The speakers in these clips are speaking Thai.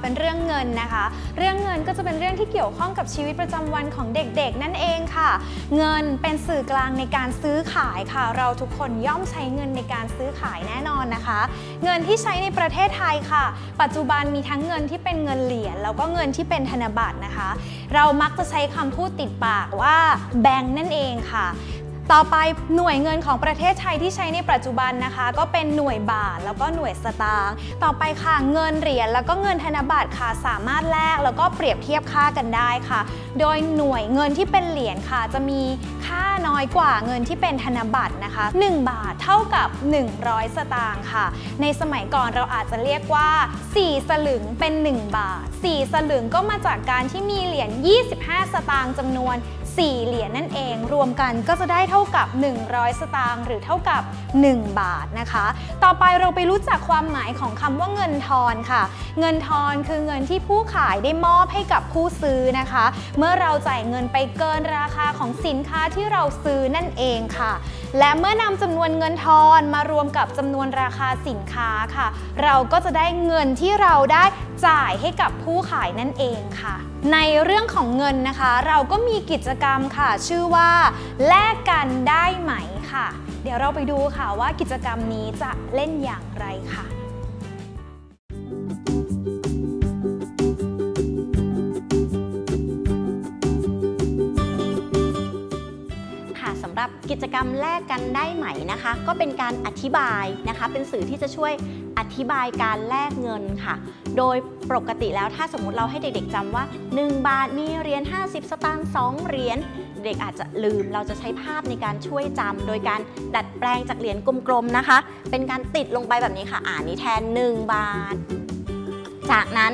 เป็นเรื่องเงินนะคะ เรื่องเงินก็จะเป็นเรื่องที่เกี่ยวข้องกับชีวิตประจำวันของเด็กๆ นั่นเองค่ะ เงินเป็นสื่อกลางในการซื้อขายค่ะ เราทุกคนย่อมใช้เงินในการซื้อขายแน่นอนนะคะ เงินที่ใช้ในประเทศไทยค่ะ ปัจจุบันมีทั้งเงินที่เป็นเงินเหรียญแล้วก็เงินที่เป็นธนบัตรนะคะ เรามักจะใช้คำพูดติดปากว่าแบงค์นั่นเองค่ะ ต่อไปหน่วยเงินของประเทศไทยที่ใช้ในปัจจุบันนะคะ ก็เป็นหน่วยบาทแล้วก็หน่วยสตางค์ต่อไปค่ะเงินเหรียญแล้วก็เงินธนบัตรค่ะสามารถแลกแล้วก็เปรียบเทียบค่ากันได้ค่ะ โดยหน่วยเงินที่เป็นเหรียญค่ะจะมี ค่าน้อยกว่าเงินที่เป็นธนบัตรนะคะ 1 บาทเท่ากับ 100 สตางค์ค่ะ ในสมัยก่อนเราอาจจะเรียกว่า 4 สลึงเป็น 1 บาท 4 สลึงก็มาจากการที่มีเหรียญ 25 สตางค์จำนวน 4 เหรียญนั่นเอง รวมกันก็จะได้เท่ากับ 100 สตางค์หรือเท่ากับ 1 บาทนะคะ ต่อไปเราไปรู้จักความหมายของคำว่าเงินทอนค่ะ เงินทอนคือเงินที่ผู้ขายได้มอบให้กับผู้ซื้อนะคะ เมื่อเราจ่ายเงินไปเกินราคาของสินค้าที่ที่เราซื้อนั่นเองค่ะ และเมื่อนำจำนวนเงินทอนมารวมกับจำนวนราคาสินค้าค่ะ เราก็จะได้เงินที่เราได้จ่ายให้กับผู้ขายนั่นเองค่ะ ในเรื่องของเงินนะคะ เราก็มีกิจกรรมค่ะ ชื่อว่าแลกกันได้ไหมค่ะ เดี๋ยวเราไปดูค่ะว่ากิจกรรมนี้จะเล่นอย่างไรค่ะ กิจกรรมแลกกันได้ไหมนะคะ ก็เป็นการอธิบายนะคะ เป็นสื่อที่จะช่วยอธิบายการแลกเงินค่ะ โดยปกติแล้วถ้าสมมุติเราให้เด็กๆจำว่า 1 บาทมีเหรียญ50 สตางค์2เหรียญเด็กอาจจะลืมเราจะใช้ภาพในการช่วยจำโดยการดัดแปลงจากเหรียญกลมๆนะคะ เป็นการติดลงไปแบบนี้ค่ะ อ่านนี้แทน 1 บาท จากนั้น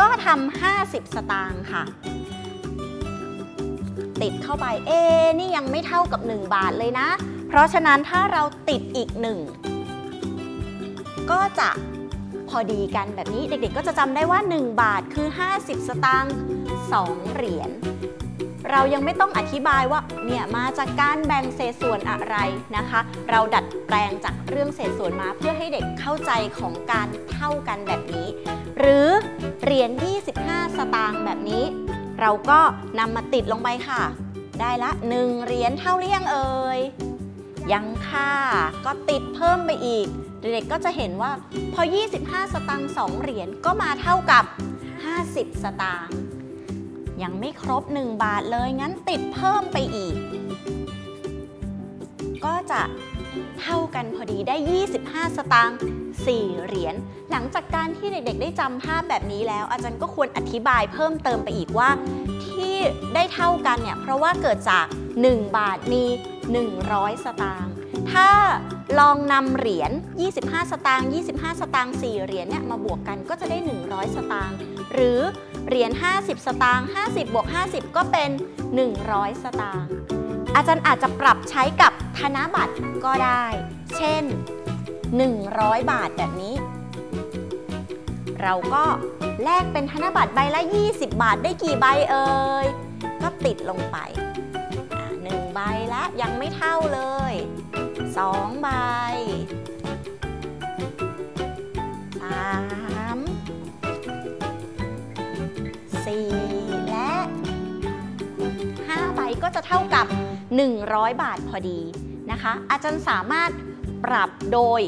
ก็ทำ50 สตางค์ค่ะ ติดเข้าไป เอ๊นี่ยังไม่เท่ากับ 1 บาทเลยนะ เพราะฉะนั้นถ้าเราติดอีก 1 ก็จะพอดีกันแบบนี้เด็กๆก็จะจำได้ว่า 1 บาทคือ 50 สตางค์2เหรียญเรายังไม่ต้องอธิบายว่าเนี่ยมาจากการแบ่งเศษส่วนอะไรนะคะ เราดัดแปลงจากเรื่องเศษส่วนมาเพื่อให้เด็กเข้าใจของการเท่ากันแบบนี้ หรือเหรียญ25 สตางค์แบบนี้ เราก็นำมาติดลงไปค่ะ ได้ละ1เหรียญเท่าหรือยังเอ่ย ยังค่ะ ก็ติดเพิ่มไปอีก เด็กๆก็จะเห็นว่าพอ 25 สตางค์2เหรียญก็มาเท่ากับ 50 สตางค์ยังไม่ครบ 1 บาทเลยงั้นติดเพิ่มไปอีก ก็จะ เท่ากันพอดีได้ 25 สตางค์4เหรียญ หลังจากการที่เด็กๆ ได้จำภาพแบบนี้แล้ว อาจารย์ก็ควรอธิบายเพิ่มเติมไปอีกว่า ที่ได้เท่ากันเนี่ยเพราะว่าเกิดจาก 1 บาทมี 100 สตางค์ ถ้าลองนำเหรียญ 25 สตางค์ 25 สตางค์ 4 เหรียญเนี่ยมาบวกกันก็จะได้ 100 สตางค์ หรือเหรียญ 50 สตางค์ 50 บวก 50 ก็เป็น 100 สตางค์ อาจารย์อาจจะปรับใช้กับธนบัตรก็ได้ เช่น 100 บาทแบบนี้ เราก็แลกเป็นธนบัตรใบละ 20 บาทได้กี่ใบเอ่ย ก็ติดลงไปหนึ่งใบละยังไม่เท่าเลย 2 ใบ 3 4 และ 5 ใบก็จะเท่ากับ 100 บาทพอดีนะคะ อาจารย์สามารถปรับโดย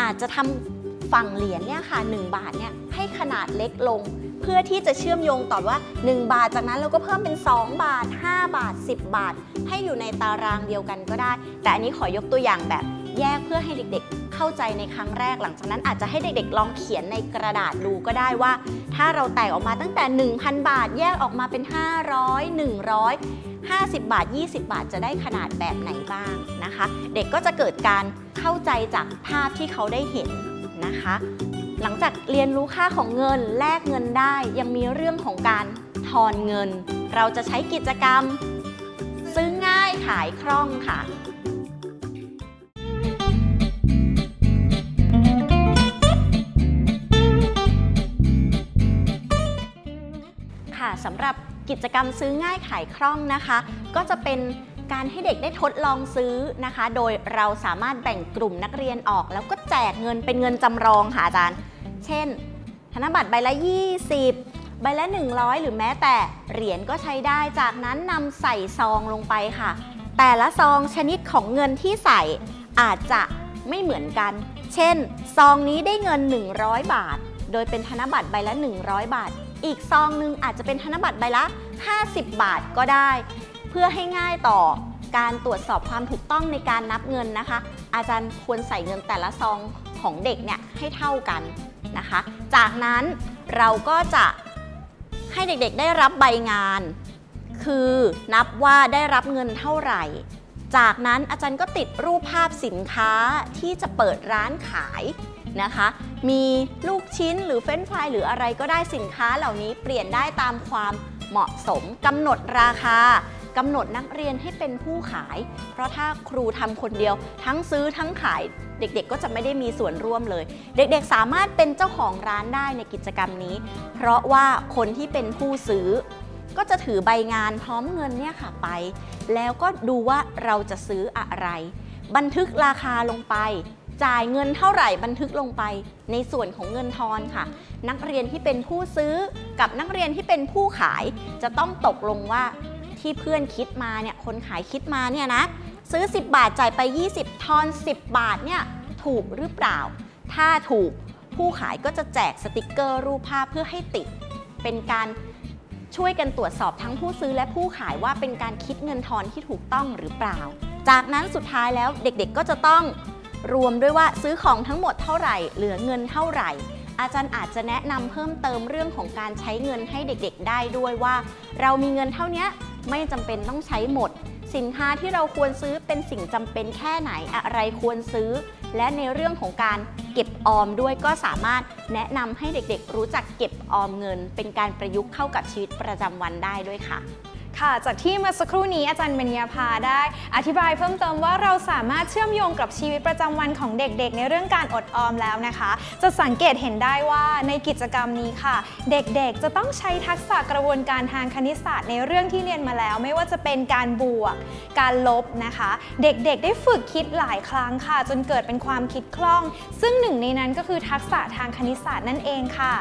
อาจจะทำฝั่งเหรียญเนี่ยค่ะ1บาทเนี่ยให้ขนาดเล็กลง เพื่อที่จะเชื่อมโยงต่อว่า 1 บาทจากนั้นเราก็เพิ่มเป็น 2 บาท 5 บาท 10 บาท ให้อยู่ในตารางเดียวกันก็ได้ แต่อันนี้ขอยกตัวอย่างแบบแยกเพื่อให้เด็กๆ เข้าใจในครั้งแรก หลังจากนั้นอาจจะให้เด็กๆ ลองเขียนในกระดาษดูก็ได้ว่า ถ้าเราแตกออกมาตั้งแต่ 1,000 บาท แยกออกมาเป็น 500 100 50 บาท 20 บาทจะได้ขนาดแบบไหนบ้างนะคะ เด็กก็จะเกิดการเข้าใจจากภาพที่เขาได้เห็นนะคะ หลังจากเรียนรู้ค่าของเงินแลกเงินได้ ยังมีเรื่องของการทอนเงิน เราจะใช้กิจกรรม ซื้อง่ายขายคล่องค่ะค่ะ กิจกรรมซื้อง่ายขายคล่องนะคะ ก็จะเป็นการให้เด็กได้ทดลองซื้อนะคะ โดยเราสามารถแบ่งกลุ่มนักเรียนออก แล้วก็แจกเงินเป็นเงินจำลองค่ะอาจารย์ เช่น ธนบัตรใบละ 20 ใบละ 100 หรือแม้แต่เหรียญก็ใช้ได้ จากนั้นนำใส่ซองลงไปค่ะ แต่ละซองชนิดของเงินที่ใส่อาจจะไม่เหมือนกัน เช่น ซองนี้ได้เงิน 100 บาท โดยเป็นธนบัตรใบละ 100 บาท อีกซองหนึ่งอาจจะเป็นธนบัตรใบละ 50 บาทก็ได้ เพื่อให้ง่ายต่อการตรวจสอบความถูกต้องในการนับเงินนะคะ อาจารย์ควรใส่เงินแต่ละซองของเด็กเนี่ยให้เท่ากันนะคะ จากนั้นเราก็จะให้เด็กๆได้รับใบงาน คือนับว่าได้รับเงินเท่าไหร่ จากนั้นอาจารย์ก็ติดรูปภาพสินค้าที่จะเปิดร้านขายนะคะ มีลูกชิ้นหรือเฟรนฟรายหรืออะไรก็ได้สินค้าเหล่านี้เปลี่ยนได้ตามความเหมาะสมกำหนดราคากำหนดนักเรียนให้เป็นผู้ขาย เพราะถ้าครูทำคนเดียว ทั้งซื้อทั้งขายเด็กๆ ก็จะไม่ได้มีส่วนร่วมเลย เด็กๆ สามารถเป็นเจ้าของร้านได้ในกิจกรรมนี้ เพราะว่าคนที่เป็นผู้ซื้อ ก็จะถือใบงานพร้อมเงินเนี่ยค่ะไป แล้วก็ดูว่าเราจะซื้ออะไร บันทึกราคาลงไป จ่ายเงินเท่าไหร่บันทึกลงไปในส่วนของเงินทอนค่ะ นักเรียนที่เป็นผู้ซื้อกับนักเรียนที่เป็นผู้ขาย จะต้องตกลงว่าที่เพื่อนคิดมาเนี่ยคนขายคิดมาเนี่ยนะซื้อ 10 บาทจ่ายไป 20 ทอน 10 บาทเนี่ยถูกหรือเปล่า ถ้าถูกผู้ขายก็จะแจกสติกเกอร์รูปภาพเพื่อให้ติด เป็นการช่วยกันตรวจสอบทั้งผู้ซื้อและผู้ขายว่าเป็นการคิดเงินทอนที่ถูกต้องหรือเปล่า จากนั้นสุดท้ายแล้วเด็กๆก็จะต้อง รวมด้วยว่าซื้อของทั้งหมดเท่าไหร่ เหลือเงินเท่าไหร่ อาจารย์อาจจะแนะนำเพิ่มเติมเรื่องของการใช้เงินให้เด็กๆ ได้ด้วยว่า เรามีเงินเท่านี้ไม่จำเป็นต้องใช้หมด สินค้าที่เราควรซื้อเป็นสิ่งจำเป็นแค่ไหนอะไรควรซื้อ และในเรื่องของการเก็บออมด้วยก็สามารถแนะนำให้เด็กๆ รู้จักเก็บออมเงิน เป็นการประยุกต์เข้ากับชีวิตประจำวันได้ด้วยค่ะ ค่ะ จากที่เมื่อสักครู่นี้อาจารย์เบญญาภาได้ อธิบายเพิ่มเติมว่าเราสามารถเชื่อมโยงกับชีวิตประจำวันของเด็กๆ ในเรื่องการอดออมแล้วนะคะ จะสังเกตเห็นได้ว่าในกิจกรรมนี้ค่ะ เด็กๆ จะต้องใช้ทักษะกระบวนการทางคณิตศาสตร์ในเรื่องที่เรียนมาแล้ว ไม่ว่าจะเป็นการบวก การลบนะคะ เด็กๆ ได้ฝึกคิดหลายครั้งค่ะ จนเกิดเป็นความคิดคล่อง ซึ่งหนึ่งในนั้นก็คือทักษะทางคณิตศาสตร์นั่นเองค่ะ